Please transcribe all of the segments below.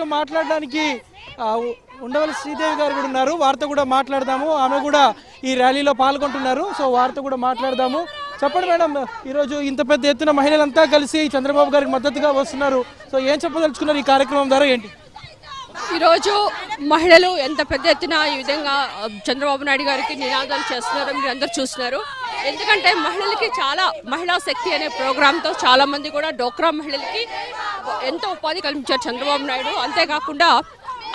మనతో మాట్లాడడానికి ఆ, ఉండవల్లి శ్రీదేవి గారు కూడా ఉన్నారు. వారితో కూడా మాట్లాడదాము. ఆమె కూడా ఈ ర్యాలీలో పాల్గొంటున్నారు. సో వారితో కూడా మాట్లాడదాము. చెప్పండి మేడం ఈరోజు ఇంత పెద్ద ఎత్తున మహిళలంతా కలిసి చంద్రబాబు గారికి మద్దతుగా వస్తున్నారు. సో ఏం చెప్పదలుచుకున్నారు ఈ కార్యక్రమం ద్వారా ఏంటి? ఈరోజు మహిళలు ఎంత పెద్ద ఎత్తున ఈ విధంగా చంద్రబాబు నాయుడు గారికి నినాదాలు చేస్తున్నారో మీరు అందరు చూస్తున్నారు. ఎందుకంటే మహిళలకి చాలా మహిళా శక్తి అనే ప్రోగ్రాంతో చాలామంది కూడా డోక్రా మహిళలకి ఎంతో ఉపాధి కల్పించారు చంద్రబాబు నాయుడు. అంతేకాకుండా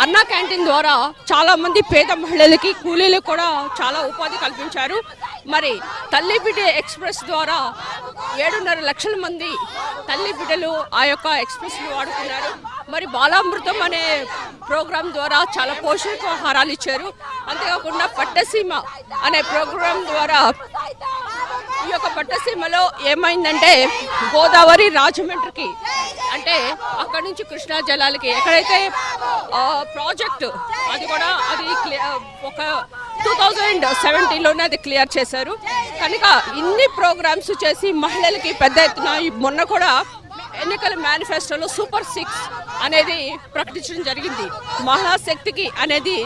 అన్నా క్యాంటీన్ ద్వారా చాలామంది పేద మహిళలకి కూలీలకు కూడా చాలా ఉపాధి కల్పించారు. మరి తల్లి బిడ్డ ఎక్స్ప్రెస్ ద్వారా ఏడున్నర లక్షల మంది తల్లి బిడ్డలు ఆ యొక్క ఎక్స్ప్రెస్లు వాడుకున్నారు మరి బాలామృతం అనే ప్రోగ్రాం ద్వారా చాలా పోషకాహారాలు ఇచ్చారు. అంతేకాకుండా పట్టసీమ అనే ప్రోగ్రాం ద్వారా ఈ యొక్క పట్టసీమలో ఏమైందంటే గోదావరి రాజమండ్రికి అంటే అక్కడి నుంచి కృష్ణా జలాలకి ఎక్కడైతే ప్రాజెక్టు అది కూడా అది ఒక టూ థౌజండ్ సెవెంటీన్లోనే అది క్లియర్ చేశారు. కనుక ఇన్ని ప్రోగ్రామ్స్ చేసి మహిళలకి పెద్ద ఎత్తున మొన్న కూడా ఎన్నికల మేనిఫెస్టోలో సూపర్ సిక్స్ అనేది ప్రకటించడం జరిగింది. మహాశక్తికి అనేది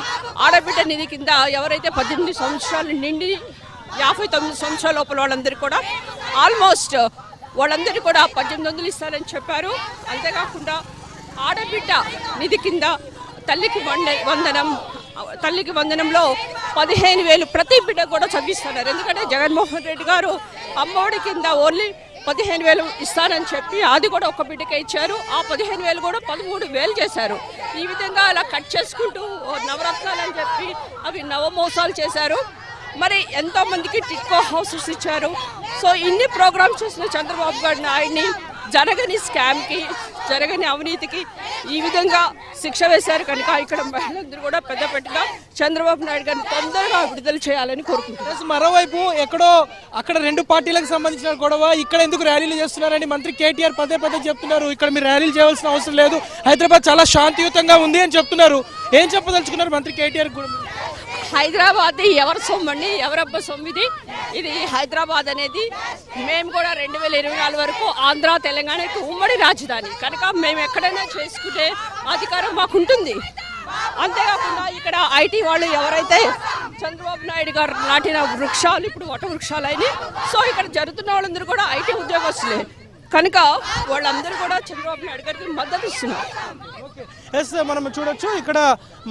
ఆడబిడ్డ నిధి కింద ఎవరైతే పద్దెనిమిది సంవత్సరాలు నిండి యాభై తొమ్మిది సంవత్సరాల లోపల వాళ్ళందరికీ కూడా ఆల్మోస్ట్ వాళ్ళందరికీ కూడా పద్దెనిమిది వందలు ఇస్తారని చెప్పారు. అంతేకాకుండా ఆడబిడ్డ నిధి కింద తల్లికి వంద వందనం తల్లికి వందనంలో పదిహేను వేలు ప్రతి బిడ్డ కూడా చదివిస్తున్నారు. ఎందుకంటే జగన్మోహన్ రెడ్డి గారు అమ్మఒడి కింద ఓన్లీ పదిహేను వేలు ఇస్తానని చెప్పి అది కూడా ఒక బిడ్డకే ఇచ్చారు. ఆ పదిహేను వేలు కూడా పదమూడు వేలు చేశారు. ఈ విధంగా అలా కట్ చేసుకుంటూ ఓ నవరత్నాలు అని చెప్పి అవి నవమోసాలు చేశారు. మరి ఎంతోమందికి టిక్కో హౌసెస్ ఇచ్చారు. సో ఇన్ని ప్రోగ్రామ్స్ చేసిన చంద్రబాబు గారి నాయుడిని జరగని స్కామ్కి జరగని అవినీతికి ఈ విధంగా శిక్ష వేశారు కనుక ఇక్కడ మహిళలందరూ కూడా పెద్దపెట్టగా చంద్రబాబు నాయుడు గారిని తొందరగా విడుదల చేయాలని కోరుకుంటున్నారు మరోవైపు ఎక్కడో అక్కడ రెండు పార్టీలకు సంబంధించిన గొడవ ఇక్కడ ఎందుకు ర్యాలీలు చేస్తున్నారని మంత్రి కేటీఆర్ పదే పదే చెప్తున్నారు. ఇక్కడ మీరు ర్యాలీలు చేయవలసిన అవసరం లేదు. హైదరాబాద్ చాలా శాంతియుతంగా ఉంది అని చెప్తున్నారు. ఏం చెప్పదలుచుకున్నారు మంత్రి కేటీఆర్? కూడా హైదరాబాద్ ఎవరి సొమ్మండి ఎవరబ్బ సొమ్మిది? ఇది ఇది హైదరాబాద్ అనేది మేము కూడా రెండు వేల ఇరవై నాలుగు వరకు ఆంధ్ర తెలంగాణకి ఉమ్మడి రాజధాని. కనుక మేము ఎక్కడైనా చేసుకునే అధికారం మాకు ఉంటుంది అంతేకాకుండా ఇక్కడ ఐటీ వాళ్ళు ఎవరైతే చంద్రబాబు నాయుడు గారు నాటిన వృక్షాలు ఇప్పుడు వట వృక్షాలు అయినాయి సో ఇక్కడ జరుగుతున్న వాళ్ళందరూ కూడా ఐటీ ఉద్యోగస్తులే. కనుక వాళ్ళందరూ కూడా చంద్రబాబు నాయుడు గారికి మద్దతు ఇస్తున్నారు ఎస్ మనం చూడొచ్చు. ఇక్కడ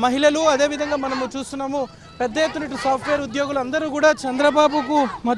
మహిళలు అదేవిధంగా మనము చూస్తున్నాము పెద్ద ఎత్తున ఇటు సాఫ్ట్వేర్ ఉద్యోగులు అందరూ కూడా చంద్రబాబుకు మద్దతు